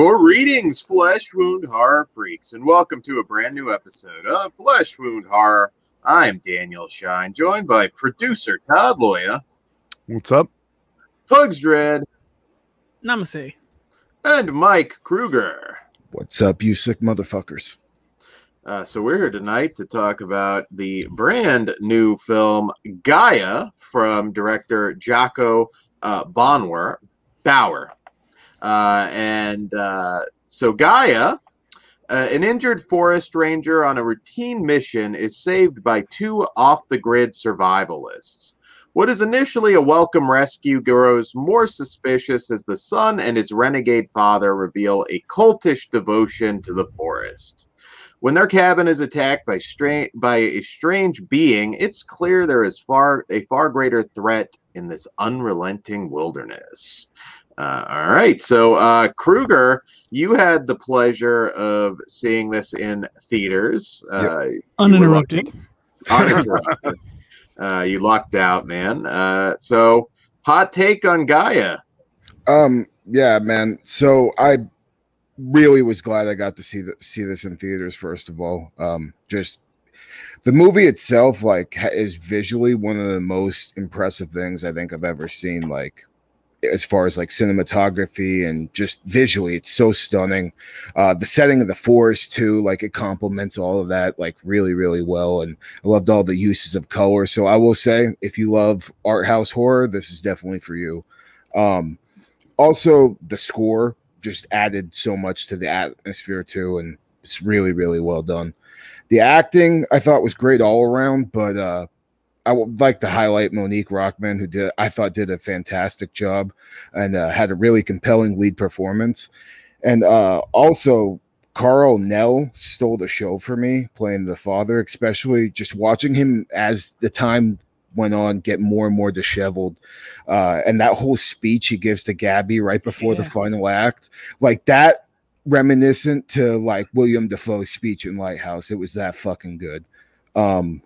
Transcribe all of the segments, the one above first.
Greetings, flesh wound horror freaks, and welcome to a brand new episode of Flesh Wound Horror. I'm Daniel Shine, joined by producer Todd Loya, What's up? Pugs Dread, Namaste. and Mike Kruger. What's up, you sick motherfuckers? Uh, so we're here tonight to talk about the brand new film Gaia from director Jaco uh, Bonwer Bouwer, uh, and uh, so Gaia, uh, an injured forest ranger on a routine mission, is saved by two off-the-grid survivalists. What is initially a welcome rescue grows more suspicious as the son and his renegade father reveal a cultish devotion to the forest. When their cabin is attacked by strange by a strange being, it's clear there is far a far greater threat in this unrelenting wilderness. Uh, all right, so uh, Kruger, you had the pleasure of seeing this in theaters. Uh, you were Uninterrupted. uninterrupted. uh, you lucked out, man. Uh, so, hot take on Gaia. Um, yeah, man. So I really was glad I got to see the, see this in theaters. First of all, um, just the movie itself, like, ha- is visually one of the most impressive things I think I've ever seen. Like, as far as like cinematography and just visually, it's so stunning. Uh, the setting of the forest too, like, it complements all of that like really, really well. And I loved all the uses of color. So I will say, if you love art house horror, this is definitely for you. Um, also the score just added so much to the atmosphere too and it's really really well done the acting i thought was great all around but uh i would like to highlight monique rockman who did i thought did a fantastic job and uh, had a really compelling lead performance and uh also carel nel stole the show for me playing the father especially just watching him as the time went on get more and more disheveled uh, and that whole speech he gives to Gabby right before the final act, like that reminiscent to like William Dafoe's speech in Lighthouse. It was that fucking good. Um,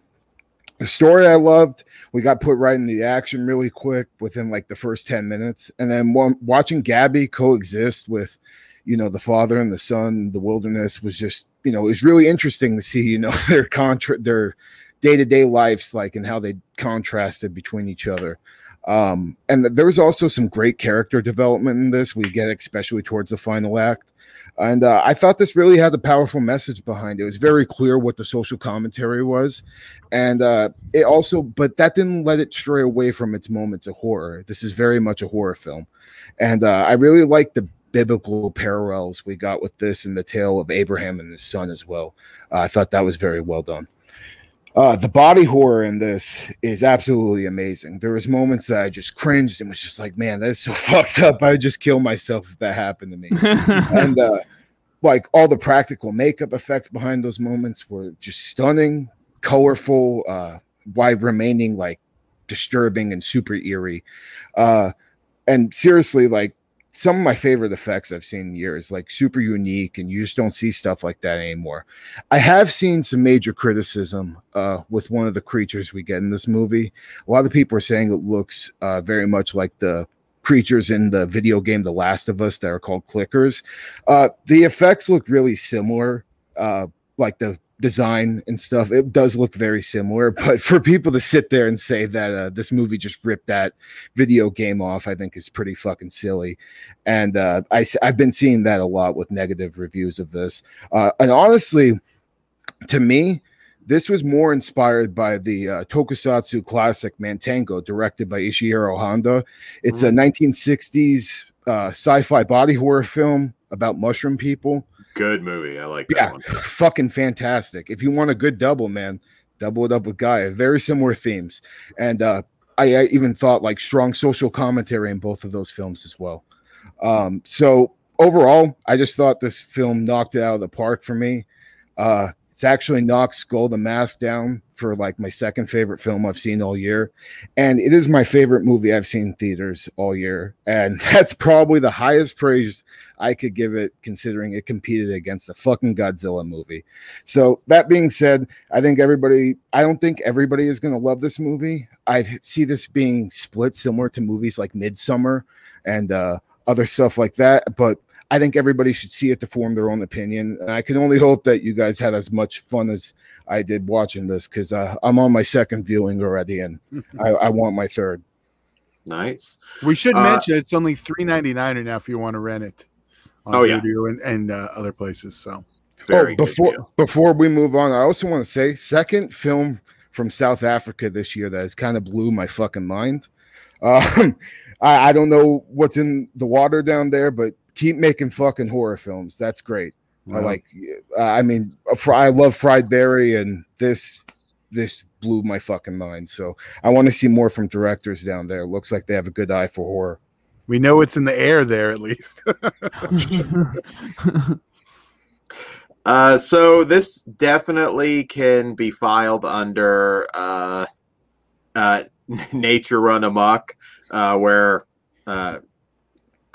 the story I loved, we got put right in the action really quick within like the first 10 minutes. And then wa- watching Gabby coexist with, you know, the father and the son, the wilderness was just, you know, it was really interesting to see, you know, their contra their day-to-day lives like and how they contrasted between each other. Um and th- there was also some great character development in this. We get especially towards the final act and uh, i thought this really had a powerful message behind it. It was very clear what the social commentary was. And uh it also but that didn't let it stray away from its moments of horror. This is very much a horror film. And uh, i really like the biblical parallels we got with this and the tale of abraham and his son as well. Uh, i thought that was very well done uh, the body horror in this is absolutely amazing. There was moments that I just cringed and was just like, "Man, that's so fucked up." I would just kill myself if that happened to me. and uh, like all the practical makeup effects behind those moments were just stunning, colorful, uh, while remaining like disturbing and super eerie. Uh, and seriously, like some of my favorite effects I've seen in years, like super unique, and you just don't see stuff like that anymore. I have seen some major criticism uh, with one of the creatures we get in this movie. A lot of people are saying it looks uh, very much like the creatures in the video game The Last of Us that are called clickers. Uh, the effects look really similar, uh, like the design and stuff. It does look very similar, but for people to sit there and say that uh, this movie just ripped that video game off, I think is pretty fucking silly. And uh, I, I've been seeing that a lot with negative reviews of this. Uh, and honestly, to me, this was more inspired by the uh, tokusatsu classic Matango, directed by Ishihiro Honda. It's a 1960s uh, sci-fi body horror film about mushroom people. Good movie. I like that Yeah, one. fucking fantastic. If you want a good double, man, double it up with Gaia. Very similar themes, and uh, I, I even thought like strong social commentary in both of those films as well. Um, so overall, I just thought this film knocked it out of the park for me. Uh, it's actually knocked Skull the Mask down for like my second favorite film I've seen all year, and it is my favorite movie I've seen theaters all year, and that's probably the highest praise I could give it, considering it competed against a fucking Godzilla movie. So that being said, I think everybody, I don't think everybody is going to love this movie. I see this being split similar to movies like Midsommar and uh, other stuff like that, but I think everybody should see it to form their own opinion. And I can only hope that you guys had as much fun as I did watching this because uh, I'm on my second viewing already, and I, I want my third. Nice. We should Uh, mention it's only three ninety nine right now if you want to rent it. On Oh, yeah. Vudu and, and uh, other places. So Very oh, before deal. before we move on, I also want to say second film from South Africa this year that has kind of blew my fucking mind. Um, I, I don't know what's in the water down there, but keep making fucking horror films. That's great. I like. uh, I mean, I love Fried Barry, and this this blew my fucking mind. So I want to see more from directors down there. Looks like they have a good eye for horror. we know it's in the air there at least. Uh, so this definitely can be filed under uh, uh, nature run amok, uh, where uh,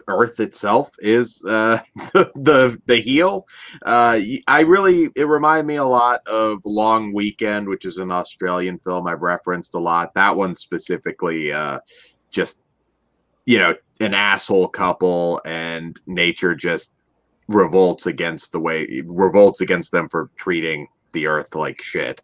Earth itself is uh, the the heel. Uh, I really it reminded me a lot of Long Weekend, which is an Australian film I've referenced a lot. That one specifically, uh, just you know, an asshole couple and nature just revolts against the way revolts against them for treating the earth like shit.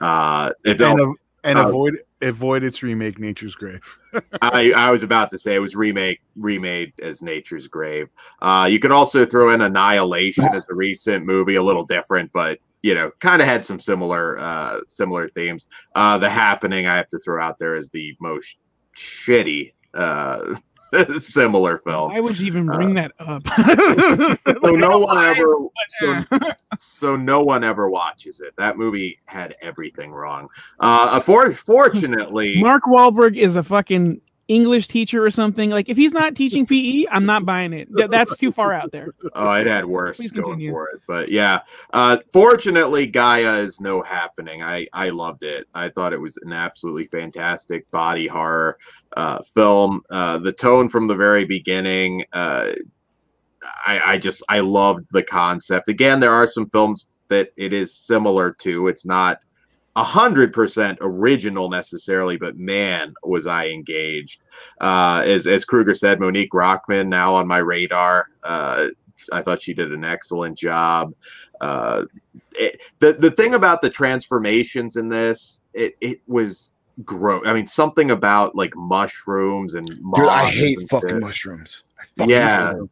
Uh, it's and all, and uh, avoid avoid its remake, Nature's Grave. I, I was about to say it was remake remade as Nature's Grave. Uh, you could also throw in Annihilation as a recent movie, a little different, but you know, kind of had some similar uh, similar themes. Uh, the Happening I have to throw out there as the most shitty uh, similar film. Why would you even Uh, bring that up? So no one Why? ever so Uh, so no one ever watches it. That movie had everything wrong. Uh, for, fortunately, Mark Wahlberg is a fucking English teacher or something. Like if he's not teaching PE, I'm not buying it. Th- That's too far out there. oh, it had worse Please going continue. for it. But yeah, uh, fortunately, Gaia is no happening. I I loved it. I thought it was an absolutely fantastic body horror uh, film. Uh, the tone from the very beginning. Uh, I, I just I loved the concept. Again, there are some films that it is similar to. It's not a hundred percent original necessarily, but man, was I engaged. Uh, as as Kruger said, Monique Rockman now on my radar. Uh, I thought she did an excellent job. Uh, it, the the thing about the transformations in this, it it was gross. I mean, something about like mushrooms and Dude, I hate and fucking shit. mushrooms. I fucking Yeah. hate.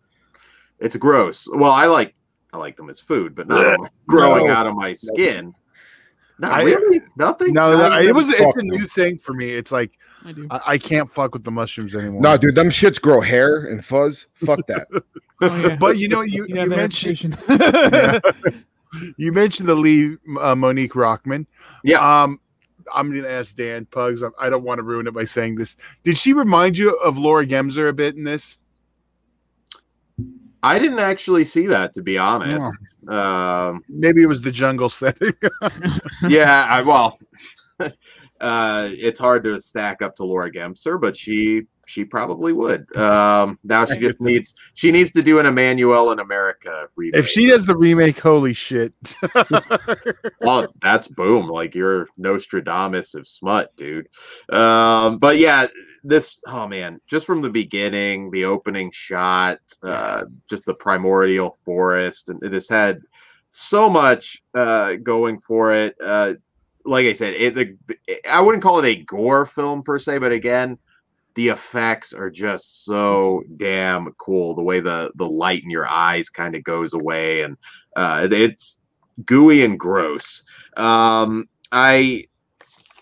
It's gross. Well, I like I like them as food, but not growing No. out of my skin. Not I- really. Nothing. No, no, Not it was it's a new them. thing for me. It's like I. I, I can't fuck with the mushrooms anymore. No, dude, them shits grow hair and fuzz. Fuck that. Oh, yeah. But you know, you, You you, mentioned education. you mentioned the Lee uh, Monique Rockman. Yeah. Um, I'm gonna ask Dan Pugs. I, I don't want to ruin it by saying this. Did she remind you of Laura Gemser a bit in this? I didn't actually see that to be honest. Um, Maybe it was the jungle setting. yeah, I well, uh, it's hard to stack up to Laura Gemser, but she she probably would. Um, now she just needs she needs to do an Emanuelle in America remake. if she does the remake, holy shit! well, that's boom. Like you're Nostradamus of smut, dude. Um, but yeah, this oh man, just from the beginning, the opening shot, uh, just the primordial forest, and this had so much uh going for it. Uh like I said, it the, I wouldn't call it a gore film per se, but again, the effects are just so damn cool. The way the the light in your eyes kind of goes away, and uh, it's gooey and gross. Um, I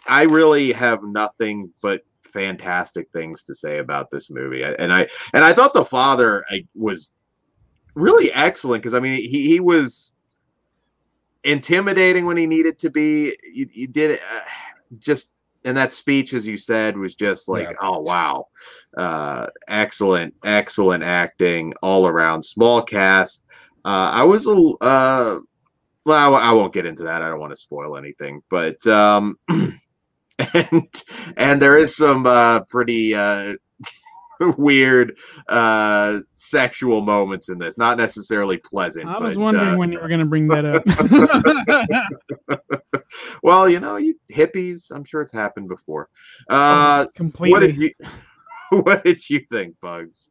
I really have nothing but fantastic things to say about this movie, and I and I thought the father I, was really excellent because I mean he he was intimidating when he needed to be. You, you did it uh, just. And that speech, as you said, was just like, Yeah. oh wow, uh, excellent, excellent acting all around. Small cast. Uh, I was a uh, well, I won't get into that. I don't want to spoil anything, but um, and and there is some uh, pretty uh, weird uh, sexual moments in this. Not necessarily pleasant. I was but, wondering uh, when you were going to bring that up. well, you know, you hippies. I'm sure it's happened before. Uh, Completely. what did you What did you think, Bugs?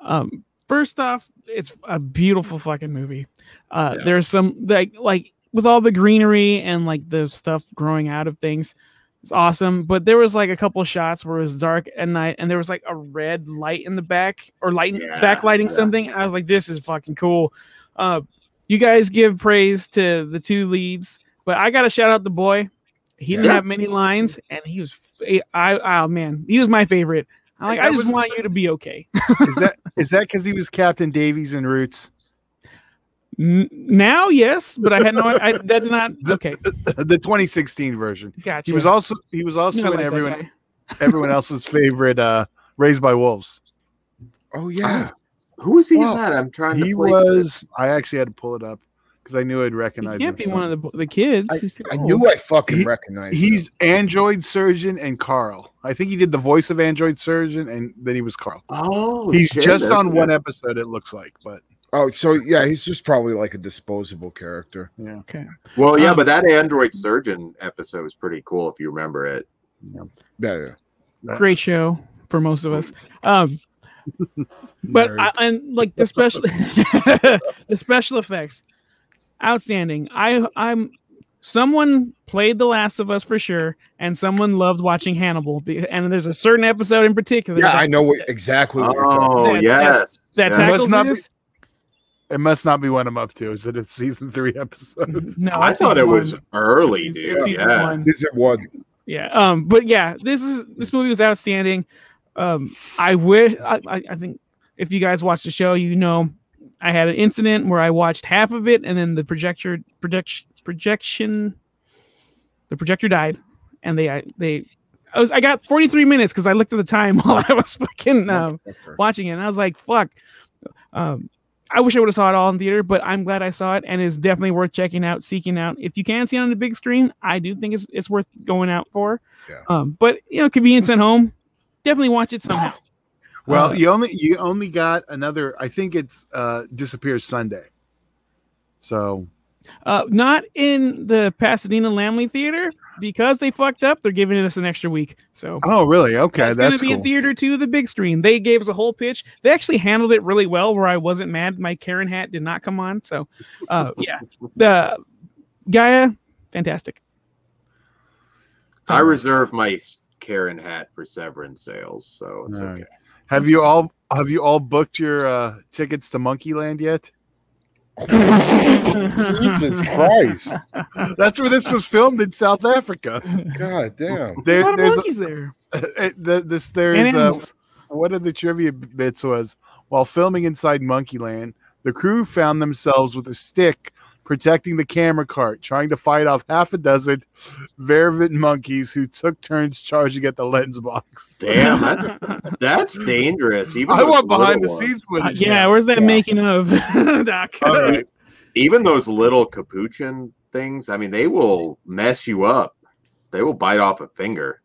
um first off, it's a beautiful fucking movie. Uh, Yeah. There's some like like with all the greenery and like the stuff growing out of things. It's awesome, but there was like a couple shots where it was dark at night, and there was like a red light in the back or light Yeah, backlighting yeah. something. I was like, "This is fucking cool." Uh, you guys give praise to the two leads, but I got to shout out the boy. He didn't Yeah. have many lines, and he was I oh man, he was my favorite. I'm like, I just was- want you to be okay. Is that is that because he was Captain Davies in Roots? N- now, yes, but I had no. I, that's not okay. the 2016 version. Gotcha. He was also he was also You know, in like everyone everyone else's favorite uh Raised by Wolves. Oh yeah. Who was he Well, in that? I'm trying to. He place was I actually had to pull it up because I knew I'd He recognize can't him. be one of the the kids. I, He's I knew I fucking He- recognized. He's Android Surgeon and Carl. I think he did the voice of Android Surgeon and then he was Carl. Oh, He's shit, just on okay. one episode, it looks like, but him. Oh, so yeah, he's just probably like a disposable character. yeah. Okay. Well, yeah, Um, but that Android Surgeon episode was pretty cool if you remember it. Yeah, yeah. Great show for most of us. Um, but I, Nerds. and like the special the special effects outstanding i i'm someone played the last of us for sure and someone loved watching hannibal and there's a certain episode in particular Yeah, that, I know what, exactly what you're talking Oh, That- that- yes. that yeah. tack- tackles not be- this. It must not be what I'm up to. Is it a season three episode? no I thought it season was early, It's dude. season- it's season yeah. one. Season one. yeah um but yeah this is this movie was outstanding um i wish I, I i think if you guys watch the show you know i had an incident where i watched half of it and then the projector project projection the projector died and they I, they i was i got 43 minutes because i looked at the time while i was fucking um, watching it and i was like fuck um I wish I would have saw it all in theater, but I'm glad I saw it, and it's definitely worth checking out, seeking out. If you can see it on the big screen, I do think it's it's worth going out for. Yeah. Um, but you know, convenience at home, definitely watch it somehow. Well, Uh, you only you only got another. I think it's uh disappears Sunday. So Uh, not in the Pasadena Laemmle Theater because they fucked up. They're giving us an extra week, so oh really? Okay, it's gonna that's be cool. in theater to the big screen. They gave us a whole pitch. They actually handled it really well, where I wasn't mad. My Karen hat did not come on, so uh, yeah, the Gaia, fantastic. I reserve my Karen hat for Severance sales, so it's All right. okay. Have you all have you all booked your uh tickets to Monkeyland yet? Jesus Christ. That's where this was filmed in South Africa. God damn. a There, lot of there's monkeys there. uh, the- this there's uh, animals. one of the trivia bits was while filming inside Monkeyland, the crew found themselves with a stick protecting the camera cart, trying to fight off half a dozen vervet monkeys who took turns charging at the lens box. Damn, that's, that's dangerous. Even I those want behind the little ones. scenes Uh, footage. yeah, now. where's that Yeah. making of doc? All right. Even those little capuchin things, I mean, they will mess you up. They will bite off a finger.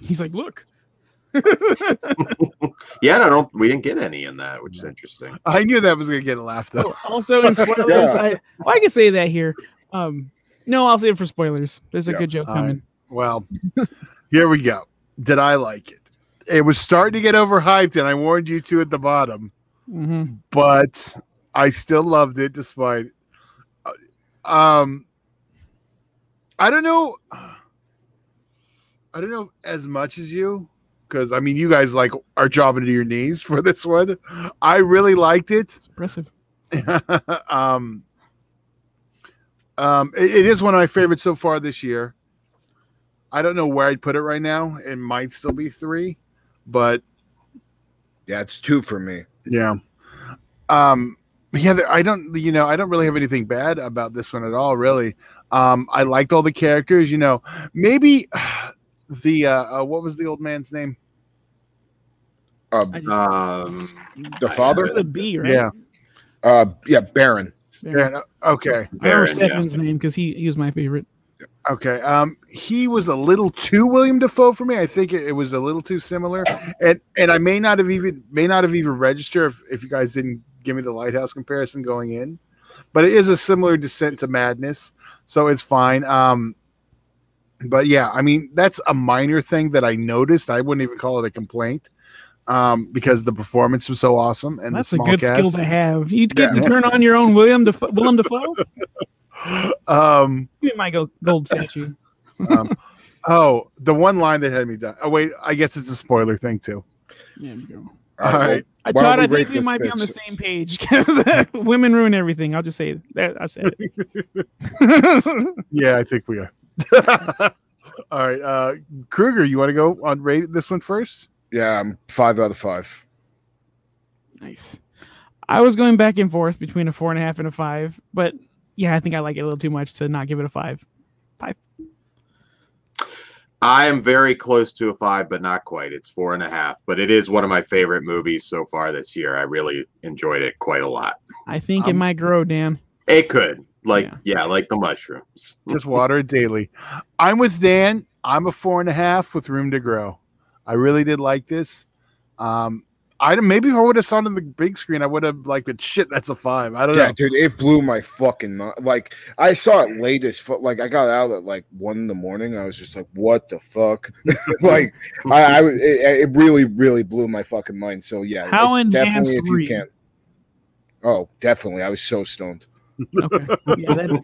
He's like, look. Yeah, I don't. We didn't get any in that, which is interesting. I knew that was gonna get a laugh Oh, also in spoilers, Yeah. I, well, I can say that here. Um, no, I'll save it for spoilers. There's a Yeah. good joke coming. Well, here we go. Did I like it? It was starting to get overhyped, and I warned you two at the bottom, hmm but I still loved it despite. uh, Um, I don't know. I don't know as much as you, because I mean, you guys like are dropping to your knees for this one. I really liked it. It's impressive. um, um, it- it is one of my favorites so far this year. I don't know where I'd put it right now. It might still be three, but Yeah, it's two for me. yeah. Um, yeah, I don't, you know, I don't really have anything bad about this one at all, really. Um, I liked all the characters, you know, maybe the, uh, uh what was the old man's name? Uh, Um, the father? The B, right? Yeah. Uh, yeah, Baron. There. Yeah, okay. I remember Baron, yeah. Name because he, he was my favorite. Okay. Um, he was a little too William Dafoe for me. I think it, it was a little too similar, and and I may not have even may not have even registered if, if you guys didn't give me the lighthouse comparison going in, but it is a similar descent to madness, so it's fine. Um, but yeah, I mean that's a minor thing that I noticed. I wouldn't even call it a complaint. Um, because the performance was so awesome and That's the a good cast. skill to have. You get Yeah. to turn on your own William Dafoe. Willem Dafoe. um, Give me my go- gold statue. um, oh, the one line that had me done. Oh wait, I guess it's a spoiler thing too. Yeah, girl. All right. I thought I think we this might be on the same page because women ruin everything. I'll just say it. That, I said it. Yeah, I think we are. All right, uh, Kruger, you want to go on rate this one first? Yeah, I'm five out of five. nice. I was going back and forth between a four and a half and a five, but yeah, I think I like it a little too much to not give it a five. Five. I am very close to a five, but not quite. It's four and a half, but it is one of my favorite movies so far this year. I really enjoyed it quite a lot. I think it Um, might grow, Dan. It could, like, Yeah. yeah, like the mushrooms. Just water it daily. I'm with Dan. I'm a four and a half with room to grow. I really did like this. Um, I maybe if I would have saw it on the big screen, I would have like, but shit, that's a five. I don't Yeah, know. dude, it blew my fucking mind. Like I saw it late as fuck. Like I got out at like one in the morning. I was just like, "What the fuck?" like I, I it, it really, really blew my fucking mind. So yeah, How it- enhanced definitely if you you? can. Oh, definitely. I was so stoned. Okay. Yeah.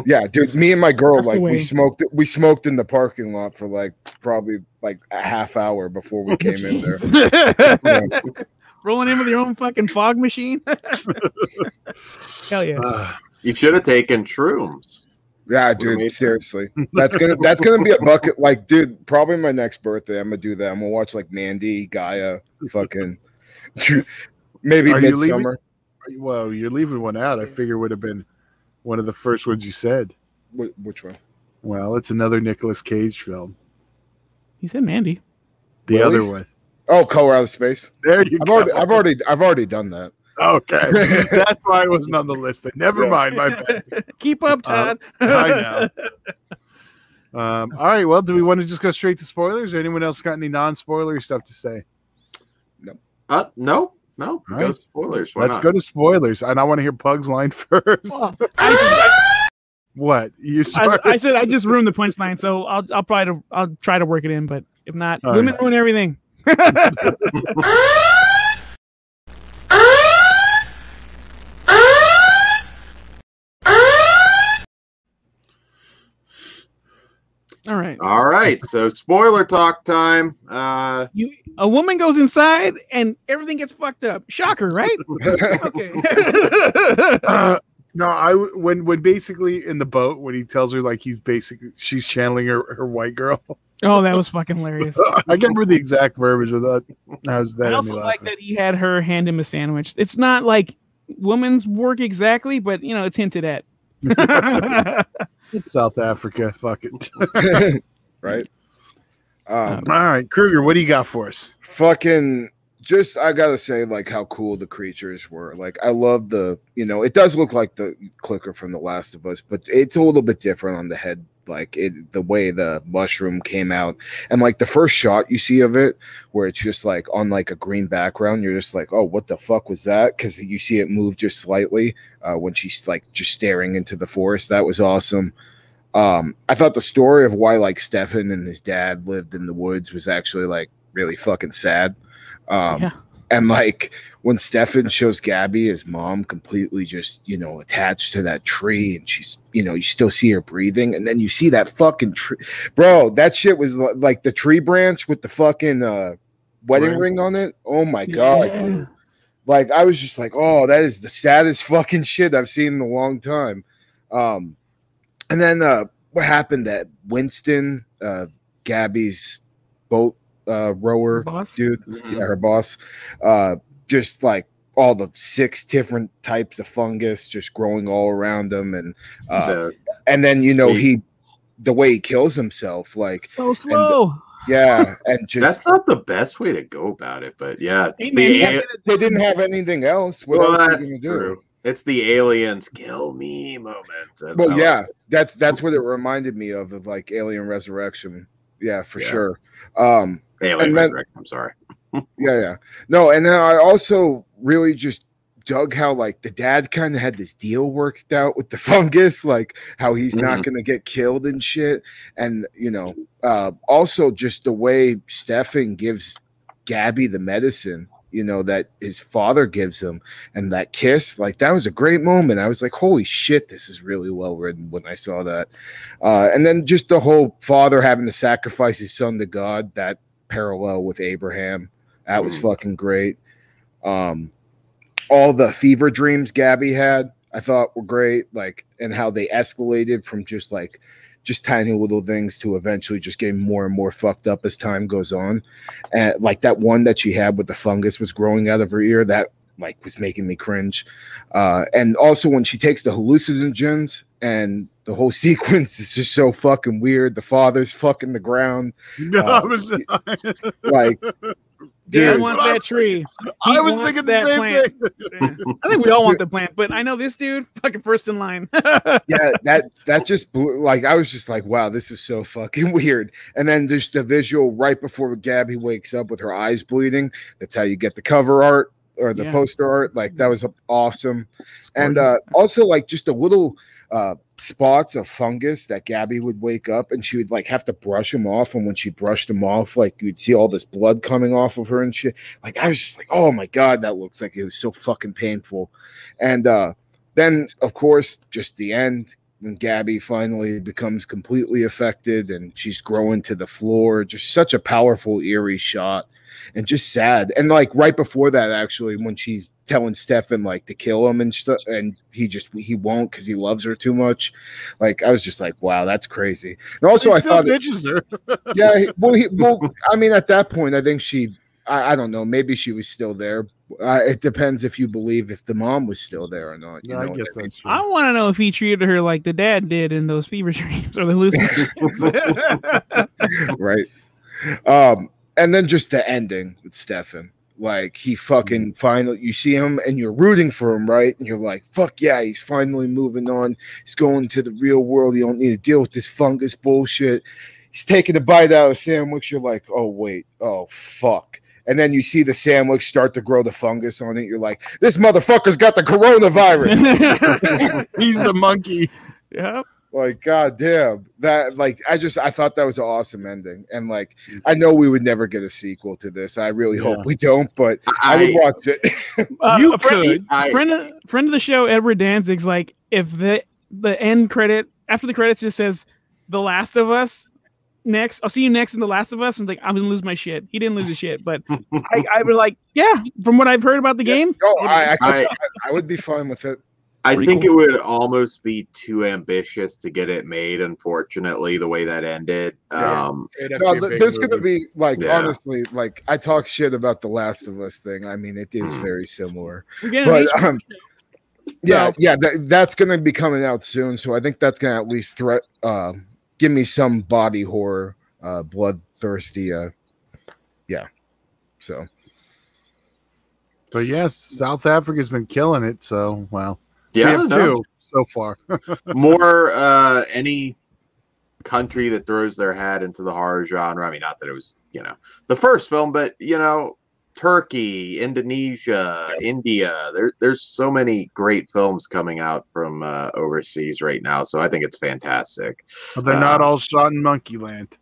Yeah, dude. Me and my girl, That's like we way. smoked. We smoked in the parking lot for like probably like a half hour before we came in there. Jeez. Rolling in with your own fucking fog machine. Hell yeah. Uh, You should have taken shrooms. Yeah, Would've dude. Seriously, that's gonna that's gonna be a bucket. Like, dude, probably my next birthday. I'm gonna do that. I'm gonna watch like Mandy, Gaia, fucking, maybe Are you? Midsommar. Well, you're leaving one out. I figure would have been one of the first ones you said. Wh- Which one? Well, it's another Nicolas Cage film. He said Mandy. The Willis? other one. Oh, Color Out of Space. There you I've go. already, I've already, I've already done that. Okay, that's why it wasn't on the list. Never Yeah. mind. My bad. Keep up, Uh, Todd. I know. Um, all right. Well, do we want to just go straight to spoilers? Or anyone else got any non-spoilery stuff to say? No. Uh, no, no. All Go right. spoilers. Why Let's not? go to spoilers, and I want to hear Pug's line first. Well, I, what you I, start? I said I just ruined the punchline, so I'll I'll try to I'll try to work it in, but if not, All women right. ruin everything. All right. All right. So spoiler talk time. Uh, You a woman goes inside and everything gets fucked up. Shocker, right? Okay. Uh, no, I when when basically in the boat when he tells her like he's basically she's channeling her, her white girl. oh, that was fucking hilarious. I can't remember the exact verbiage of that. How's that? I also like laughing. that he had her hand him a sandwich. It's not like woman's work exactly, but you know, it's hinted at. It's South Africa. Fuck it. right? Um, All right, Kruger, what do you got for us? fucking just I gotta say, like how cool the creatures were. Like I love the, you know, it does look like the clicker from The Last of Us, but it's a little bit different on the head. Like it, the way the mushroom came out, and like the first shot you see of it, where it's just like on like a green background, you're just like, oh, what the fuck was that? Because you see it move just slightly uh, when she's like just staring into the forest. That was awesome. Um, I thought the story of why like Stefan and his dad lived in the woods was actually like really fucking sad. Um, Yeah. And like when Stefan shows Gabby his mom completely just, you know, attached to that tree and she's, you know, you still see her breathing. And then you see that fucking tree. Bro, that shit was like the tree branch with the fucking uh, wedding Right. ring on it. Oh my God. Yeah. dude. Like I was just like, oh, that is the saddest fucking shit I've seen in a long time. Um, and then uh, what happened that Winston, uh, Gabby's boat uh, rower Boss? dude, mhm. yeah, her boss, uh, just like all the six different types of fungus just growing all around him, and uh, The- and then you know the- he, the way he kills himself, like So slow. yeah, and just that's not the best way to go about it, but yeah, it's the man, a- they didn't have anything else. What well, else that's gonna do? true. It's the aliens kill me moment. Well, like yeah, it. that's that's what it reminded me of, of like Alien Resurrection. Yeah, for Yeah. sure. Um, alien and then-. I'm sorry. yeah, yeah. No, and then I also really just dug how like the dad kind of had this deal worked out with the fungus, like how he's not gonna get killed and shit. And you know, uh also just the way Stefan gives Gabby the medicine, you know, that his father gives him, and that kiss, like that was a great moment. I was like, holy shit, this is really well written when I saw that. Uh, and then just the whole father having to sacrifice his son to God, that parallel with Abraham, that was Mm. fucking great. Um, all the fever dreams Gabby had, I thought were great, like, and how they escalated from just like just tiny little things to eventually just getting more and more fucked up as time goes on. And like that one that she had with the fungus was growing out of her ear, that like was making me cringe. Uh, and also when she takes the hallucinogens and the whole sequence is just so fucking weird. The father's fucking the ground. No, Uh, I was, Like, Dan dude, wants that tree. I was thinking the same plant. thing. Yeah. I think we all want the plant, but I know this dude fucking first in line. yeah, that that just blew, like I was just like, wow, this is so fucking weird. And then just the visual right before Gabby wakes up with her eyes bleeding. That's how you get the cover art or the Yeah. poster art. Like that was awesome. And uh, also like just a little uh, spots of fungus that Gabby would wake up and she would like have to brush them off. And when she brushed them off, like you'd see all this blood coming off of her and shit. Like I was just like, oh my god, that looks like it was so fucking painful. And uh, then of course, just the end when Gabby finally becomes completely affected and she's growing to the floor. Just such a powerful, eerie shot and just sad. And like right before that, actually, when she's telling Stefan like to kill him and stuff, and he just he won't because he loves her too much. Like I was just like, wow, that's crazy. And also, He I thought, ditches her. yeah, he- well, he, well, I mean, at that point, I think she, I, I don't know, maybe she was still there. Uh, it depends if you believe if the mom was still there or not. You Yeah, I know what guess mean? that's true. I want to know if he treated her like the dad did in those fever dreams or the hallucinations. right? Um, and then just the ending with Stefan. Like he fucking mm-hmm. finally you see him and you're rooting for him, right? And you're like, fuck yeah, he's finally moving on. He's going to the real world. You don't need to deal with this fungus bullshit. He's taking a bite out of the sandwich. You're like, oh wait, oh fuck. And then you see the sandwich start to grow the fungus on it. You're like, this motherfucker's got the coronavirus. He's the monkey. yep. Like god damn that like i just i thought that was an awesome ending and like i know we would never get a sequel to this i really Yeah. hope we don't but i, would watch it Uh, You a friend, could. I, friend of, friend of the show, Edward Danzig's like, if the the end credit after the credits just says "The Last of Us," next, I'll see you next in The Last of Us. And like, I'm gonna lose my shit. He didn't lose his shit, but I, I would like, yeah. From what I've heard about the game, oh I, I, could- I, I would be fine with it I Pretty think it would almost be too ambitious to get it made. Unfortunately, the way that ended. Yeah. Um, no, there's gonna be like Yeah. honestly like i talk shit about the last of us thing i mean it is Hmm. very similar we're but um yeah So- yeah that, that's gonna be coming out soon so i think that's gonna at least threat uh give me some body horror uh bloodthirsty uh yeah so But yes, South Africa's been killing it. So well, yeah, we have no, two so far. more uh, any country that throws their hat into the horror genre. I mean, not that it was you know the first film, but you know. Turkey, Indonesia, India. There, there's so many great films coming out from uh, overseas right now. So I think it's fantastic. But they're not Uh, all shot in Monkeyland.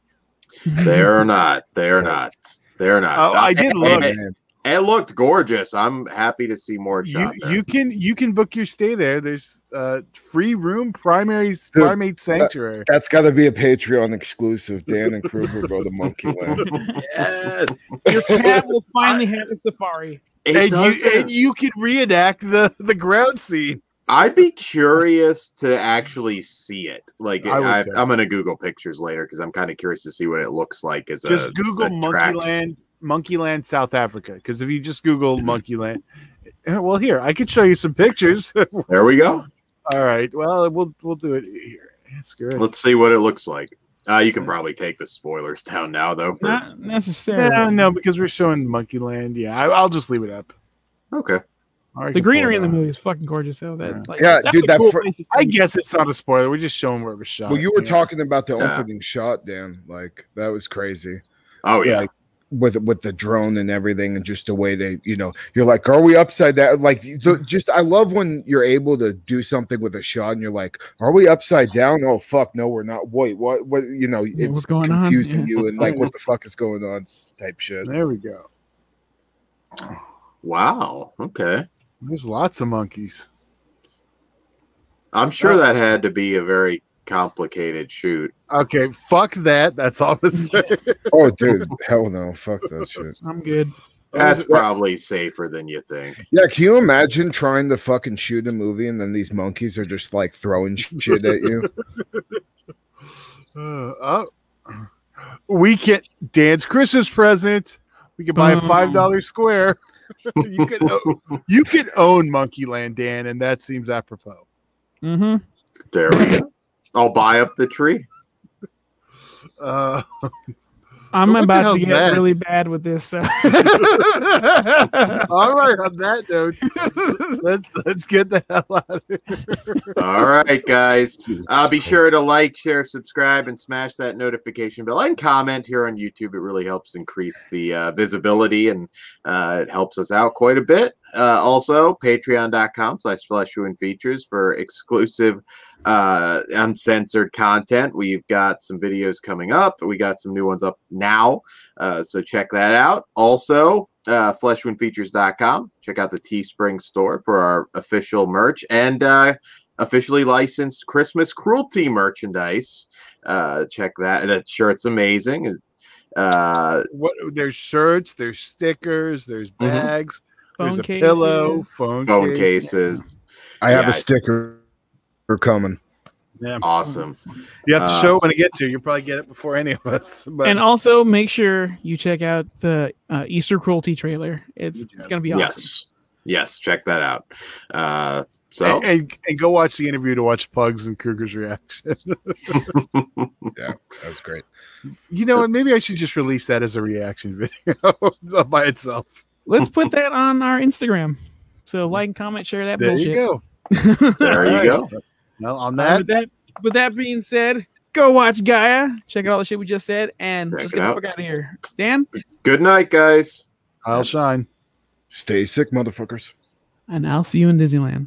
They're not. They're not. They're not. Oh, I did love It, it looked gorgeous. I'm happy to see more You shots. you can you can book your stay there. There's uh free room primary primate sanctuary. That's got to be a Patreon exclusive. Dan and Kruger go to Monkeyland. Yes. Your cat will finally have a safari. And you and you can reenact the the ground scene. I'd be curious to actually see it. Like, I I, I'm going to Google pictures later because I'm kind of curious to see what it looks like. As Just a, Google. Monkeyland, Monkeyland, South Africa. Because if you just Google Monkeyland, eh, well, here I could show you some pictures. There we go. All right. Well, we'll we'll do it here. Screw it. Let's see what it looks like. Uh, you can probably take the spoilers down now, though. For, Not necessarily. No, no, because we're showing Monkeyland. Yeah, I, I'll just leave it up. Okay. Or I The greenery in the movie is fucking gorgeous. Though that, Yeah. like, Yeah, that's dude, that cool fir- place to out. I guess it's not a spoiler. We're just showing where it was shot. Well, you were Yeah. talking about the Yeah. opening shot, Dan. Like that was crazy. Oh yeah. Like, with with the drone and everything, and just the way they, you know, you're like, are we upside down? Like, the, just I love when you're able to do something with a shot, and you're like, are we upside down? Oh fuck, no, we're not. Wait, what? What? You know, it's what's going on? confusing Yeah. you, and like, what the fuck is going on? Type shit. There we go. Wow. Okay. There's lots of monkeys. I'm sure that had to be a very complicated shoot. Okay, fuck that. That's all to say. Oh, dude, hell no, fuck that shit. I'm good. That's probably safer than you think. Yeah, can you imagine trying to fucking shoot a movie and then these monkeys are just like throwing shit at you? Uh, oh. we can dance Christmas present. We can buy a five dollar square. you could o- you can own Monkeyland, Dan, and that seems apropos. Mm-hmm. There we go. I'll buy up the tree. Uh, I'm about to get that? really bad with this. So. all right, on that note, let's let's get the hell out of here. All right, guys. Jesus Uh, be sure to like, share, subscribe, and smash that notification bell and comment here on YouTube. It really helps increase the uh, visibility and uh, it helps us out quite a bit. Uh, also, patreon.com slash Fleshwound features for exclusive uh, uncensored content. We've got some videos coming up. We got some new ones up now. Uh, so check that out. Also, uh, fleshwoundfeatures.com. Check out the Teespring store for our official merch and uh, officially licensed Christmas cruelty merchandise. Uh, check that. That shirt's amazing. Is uh, What there's shirts, there's stickers, there's Mhm. bags, Phone there's a pillow, cases. phone, phone case. cases. I have Yeah. a sticker coming. Yeah. Awesome. You have to Uh, show it when it gets here. You'll probably get it before any of us. But And also make sure you check out the uh, Easter cruelty trailer. It's it's gonna be awesome. Yes. Yes. Check that out. Uh, so and, and and go watch the interview to watch Pugs and Kruger's reaction. Yeah, that was great. you know what? Maybe I should just release that as a reaction video by itself. Let's put that on our Instagram. So like, comment, share that There bullshit. you go. there you go. Well, on Uh, that, with that with that being said, go watch Gaia. Check out all the shit we just said, and Check let's it get the fuck out of here. Dan, Good night, guys. I'll shine. Stay sick, motherfuckers. and I'll see you in Disneyland.